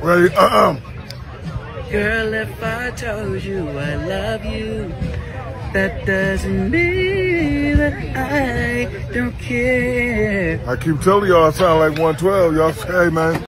Ready? Uh-uh. Girl, if I told you I love you, that doesn't mean that I don't care. I keep telling y'all I sound like 112. Y'all say, hey, man.